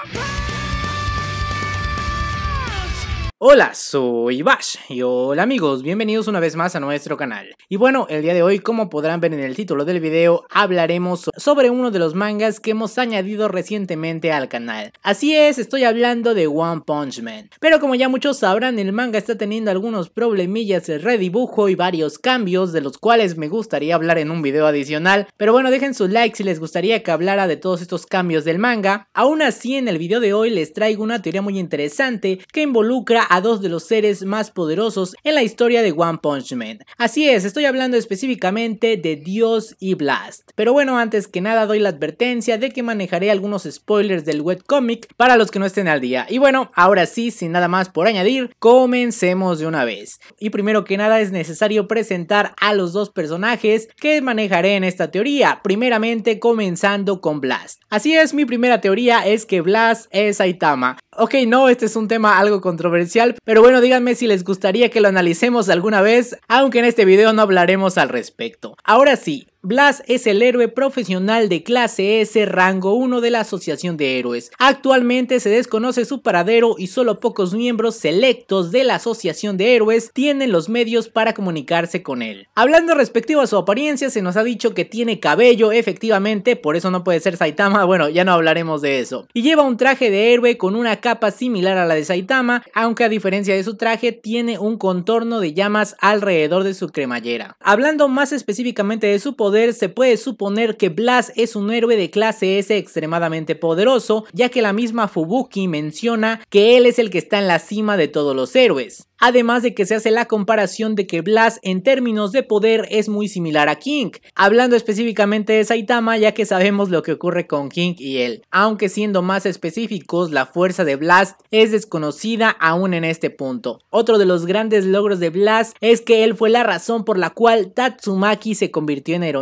my pain! Hola, soy Bash y hola amigos, bienvenidos una vez más a nuestro canal. Y bueno, el día de hoy, como podrán ver en el título del video, hablaremos sobre uno de los mangas que hemos añadido recientemente al canal. Así es, estoy hablando de One Punch Man. Pero como ya muchos sabrán, el manga está teniendo algunos problemillas de redibujo y varios cambios, de los cuales me gustaría hablar en un video adicional. Pero bueno, dejen su like si les gustaría que hablara de todos estos cambios del manga. Aún así, en el video de hoy les traigo una teoría muy interesante que involucra a dos de los seres más poderosos en la historia de One Punch Man. Así es, estoy hablando específicamente de Dios y Blast. Pero bueno, antes que nada doy la advertencia de que manejaré algunos spoilers del webcomic para los que no estén al día. Y bueno, ahora sí, sin nada más por añadir, comencemos de una vez. Y primero que nada es necesario presentar a los dos personajes que manejaré en esta teoría, primeramente comenzando con Blast. Así es, mi primera teoría es que Blast es Saitama. Ok, no, este es un tema algo controversial, pero bueno, díganme si les gustaría que lo analicemos alguna vez, aunque en este video no hablaremos al respecto. Ahora sí, Blas es el héroe profesional de clase S rango 1 de la Asociación de Héroes. Actualmente se desconoce su paradero y solo pocos miembros selectos de la Asociación de Héroes tienen los medios para comunicarse con él. Hablando respectivo a su apariencia, se nos ha dicho que tiene cabello, efectivamente, por eso no puede ser Saitama, bueno, ya no hablaremos de eso. Y lleva un traje de héroe con una capa similar a la de Saitama, aunque a diferencia de su traje tiene un contorno de llamas alrededor de su cremallera. Hablando más específicamente de su poder, se puede suponer que Blas es un héroe de clase S extremadamente poderoso, ya que la misma Fubuki menciona que él es el que está en la cima de todos los héroes. Además de que se hace la comparación de que Blas en términos de poder es muy similar a King, hablando específicamente de Saitama ya que sabemos lo que ocurre con King y él, aunque siendo más específicos la fuerza de Blast es desconocida aún en este punto. Otro de los grandes logros de Blast es que él fue la razón por la cual Tatsumaki se convirtió en heroína.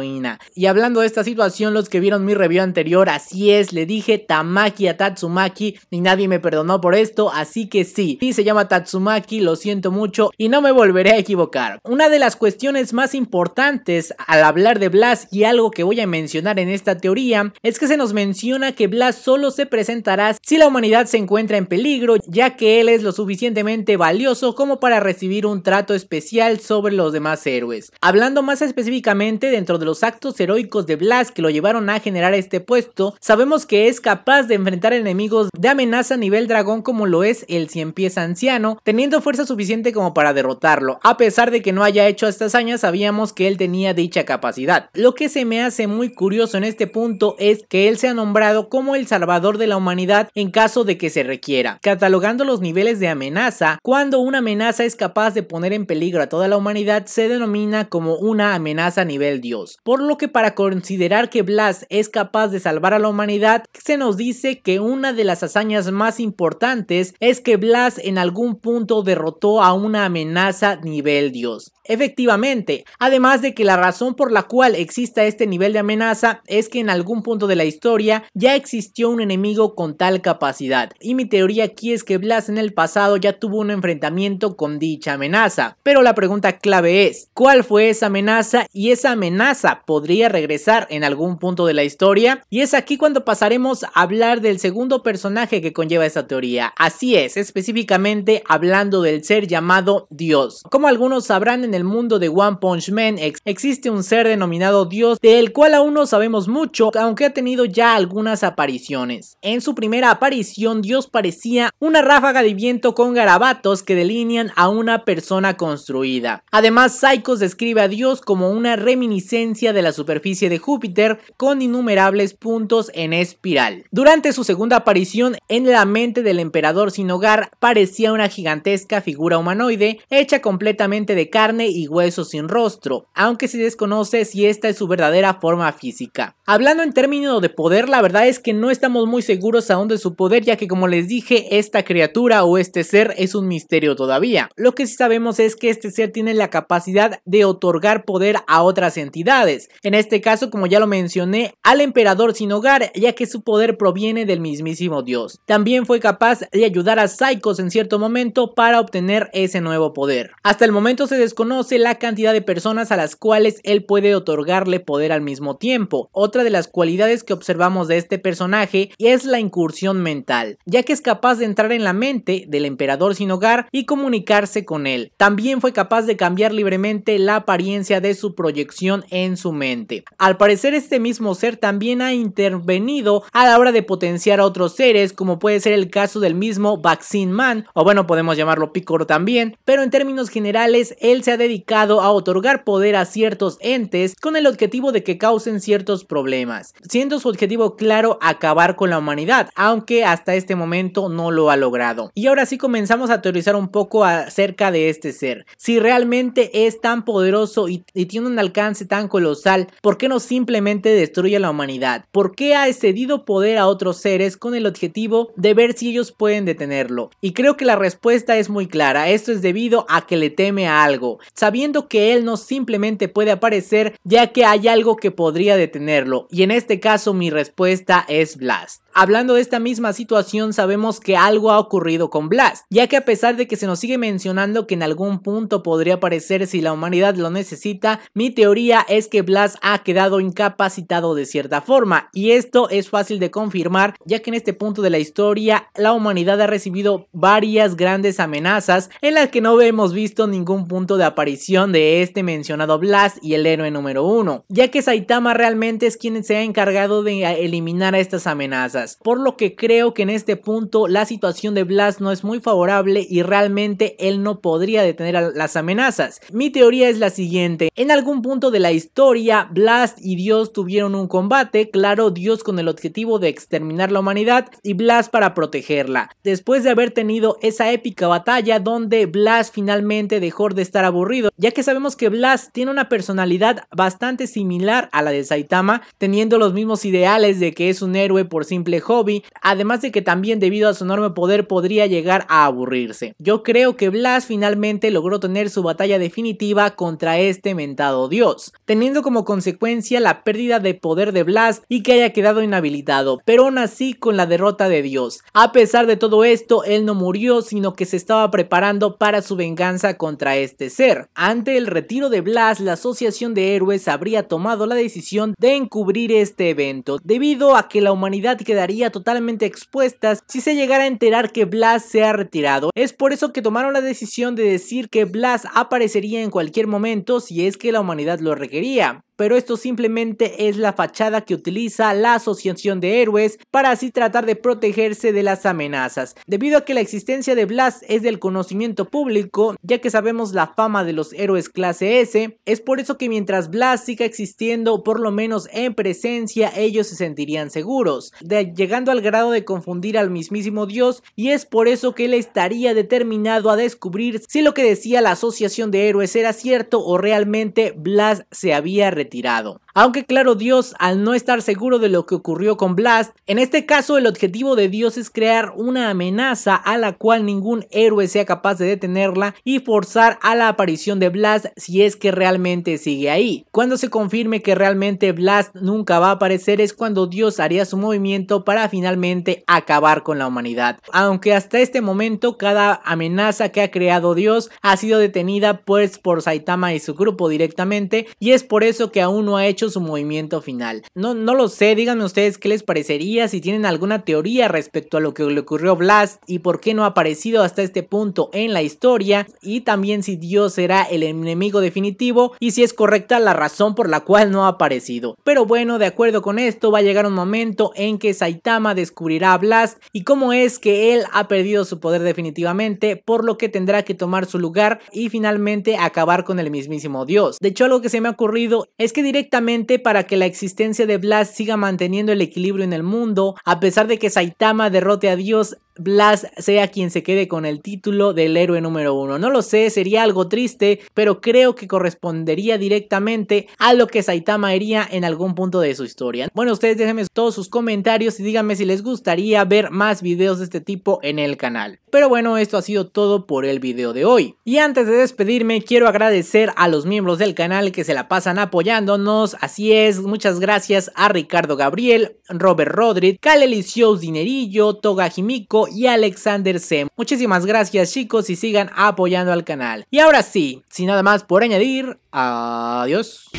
Y hablando de esta situación, los que vieron mi review anterior, así es, le dije Tamaki a Tatsumaki y nadie me perdonó por esto, así que sí, sí se llama Tatsumaki, lo siento mucho y no me volveré a equivocar. Una de las cuestiones más importantes al hablar de Blas y algo que voy a mencionar en esta teoría es que se nos menciona que Blas solo se presentará si la humanidad se encuentra en peligro ya que él es lo suficientemente valioso como para recibir un trato especial sobre los demás héroes. Hablando más específicamente dentro de los actos heroicos de Blas que lo llevaron a generar este puesto, sabemos que es capaz de enfrentar enemigos de amenaza a nivel dragón como lo es el cien pies anciano, teniendo fuerza suficiente como para derrotarlo. A pesar de que no haya hecho esta hazaña, sabíamos que él tenía dicha capacidad. Lo que se me hace muy curioso en este punto es que él se ha nombrado como el salvador de la humanidad en caso de que se requiera, catalogando los niveles de amenaza. Cuando una amenaza es capaz de poner en peligro a toda la humanidad, se denomina como una amenaza a nivel dios. Por lo que para considerar que Blas es capaz de salvar a la humanidad, se nos dice que una de las hazañas más importantes es que Blas en algún punto derrotó a una amenaza nivel Dios. Efectivamente, además de que la razón por la cual exista este nivel de amenaza es que en algún punto de la historia ya existió un enemigo con tal capacidad. Y mi teoría aquí es que Blas en el pasado ya tuvo un enfrentamiento con dicha amenaza. Pero la pregunta clave es, ¿cuál fue esa amenaza? Y esa amenaza podría regresar en algún punto de la historia. Y es aquí cuando pasaremos a hablar del segundo personaje que conlleva esa teoría. Así es, específicamente hablando del ser llamado Dios. Como algunos sabrán en el mundo de One Punch Man existe un ser denominado Dios del cual aún no sabemos mucho aunque ha tenido ya algunas apariciones. En su primera aparición Dios parecía una ráfaga de viento con garabatos que delinean a una persona construida. Además Psychos describe a Dios como una reminiscencia de la superficie de Júpiter con innumerables puntos en espiral. Durante su segunda aparición en la mente del emperador sin hogar parecía una gigantesca figura humanoide hecha completamente de carne y hueso sin rostro, aunque se desconoce si esta es su verdadera forma física. Hablando en términos de poder, la verdad es que no estamos muy seguros aún de su poder, ya que como les dije, esta criatura o este ser es un misterio todavía. Lo que sí sabemos es que este ser tiene la capacidad de otorgar poder a otras entidades. En este caso, como ya lo mencioné, al emperador sin hogar, ya que su poder proviene del mismísimo dios. También fue capaz de ayudar a Psychos en cierto momento para obtener ese nuevo poder. Hasta el momento se desconoce la cantidad de personas a las cuales él puede otorgarle poder al mismo tiempo. Otra de las cualidades que observamos de este personaje es la incursión mental, ya que es capaz de entrar en la mente del emperador sin hogar y comunicarse con él. También fue capaz de cambiar libremente la apariencia de su proyección en su mente. Al parecer este mismo ser también ha intervenido a la hora de potenciar a otros seres, como puede ser el caso del mismo Vaccine Man, o bueno, podemos llamarlo Picoro también, pero en términos generales él se ha dedicado a otorgar poder a ciertos entes con el objetivo de que causen ciertos problemas, siendo su objetivo claro acabar con la humanidad, aunque hasta este momento no lo ha logrado. Y ahora sí comenzamos a teorizar un poco acerca de este ser. Si realmente es tan poderoso y, tiene un alcance tan colosal, ¿por qué no simplemente destruye a la humanidad? ¿Por qué ha excedido poder a otros seres con el objetivo de ver si ellos pueden detenerlo? Y creo que la respuesta es muy clara, esto es debido a que le teme a algo, sabiendo que él no simplemente puede aparecer ya que hay algo que podría detenerlo, y en este caso mi respuesta es Blast. Hablando de esta misma situación, sabemos que algo ha ocurrido con Blast, ya que a pesar de que se nos sigue mencionando que en algún punto podría aparecer si la humanidad lo necesita, mi teoría es que Blast ha quedado incapacitado de cierta forma, y esto es fácil de confirmar, ya que en este punto de la historia la humanidad ha recibido varias grandes amenazas en las que no hemos visto ningún punto de aparición de este mencionado Blast y el héroe número uno, ya que Saitama realmente es quien se ha encargado de eliminar a estas amenazas por lo que creo que en este punto la situación de Blast no es muy favorable y realmente él no podría detener las amenazas. Mi teoría es la siguiente, en algún punto de la historia Blast y Dios tuvieron un combate, claro Dios con el objetivo de exterminar la humanidad y Blast para protegerla. Después de haber tenido esa épica batalla donde Blast finalmente dejó de estar aburrido, ya que sabemos que Blast tiene una personalidad bastante similar a la de Saitama, teniendo los mismos ideales de que es un héroe por simple hobby, además de que también debido a su enorme poder podría llegar a aburrirse. Yo creo que Blas finalmente logró tener su batalla definitiva contra este mentado dios, teniendo como consecuencia la pérdida de poder de Blas y que haya quedado inhabilitado, pero aún así con la derrota de Dios. A pesar de todo esto, él no murió, sino que se estaba preparando para su venganza contra este ser. Ante el retiro de Blas, la Asociación de Héroes habría tomado la decisión de encubrir este evento, debido a que la humanidad quedaría totalmente expuestas si se llegara a enterar que Blas se ha retirado. Es por eso que tomaron la decisión de decir que Blas aparecería en cualquier momento si es que la humanidad lo requería pero esto simplemente es la fachada que utiliza la Asociación de Héroes para así tratar de protegerse de las amenazas. Debido a que la existencia de Blast es del conocimiento público, ya que sabemos la fama de los héroes clase S, es por eso que mientras Blast siga existiendo, por lo menos en presencia, ellos se sentirían seguros, llegando al grado de confundir al mismísimo Dios, y es por eso que él estaría determinado a descubrir si lo que decía la Asociación de Héroes era cierto o realmente Blast se había retirado retirado. Aunque claro, Dios, al no estar seguro de lo que ocurrió con Blast, en este caso el objetivo de Dios es crear una amenaza a la cual ningún héroe sea capaz de detenerla y forzar a la aparición de Blast si es que realmente sigue ahí. Cuando se confirme que realmente Blast nunca va a aparecer es cuando Dios haría su movimiento para finalmente acabar con la humanidad. Aunque hasta este momento cada amenaza que ha creado Dios ha sido detenida pues por Saitama y su grupo directamente y es por eso que aún no ha hecho su movimiento final. No, no lo sé, díganme ustedes qué les parecería, si tienen alguna teoría respecto a lo que le ocurrió a Blast y por qué no ha aparecido hasta este punto en la historia y también si Dios será el enemigo definitivo y si es correcta la razón por la cual no ha aparecido. Pero bueno, de acuerdo con esto va a llegar un momento en que Saitama descubrirá a Blast y cómo es que él ha perdido su poder definitivamente, por lo que tendrá que tomar su lugar y finalmente acabar con el mismísimo Dios. De hecho, algo que se me ha ocurrido es que directamente para que la existencia de Blast siga manteniendo el equilibrio en el mundo, a pesar de que Saitama derrote a Dios Blas sea quien se quede con el título del héroe número uno. No lo sé, sería algo triste, pero creo que correspondería directamente a lo que Saitama haría en algún punto de su historia. Bueno, ustedes déjenme todos sus comentarios y díganme si les gustaría ver más videos de este tipo en el canal. Pero bueno, esto ha sido todo por el video de hoy. Y antes de despedirme, quiero agradecer a los miembros del canal que se la pasan apoyándonos. Así es, muchas gracias a Ricardo Gabriel, Robert Rodríguez, Kalelicious Dinerillo, Toga Jimiko y Alexander C. Muchísimas gracias chicos y sigan apoyando al canal. Y ahora sí, sin nada más por añadir, adiós.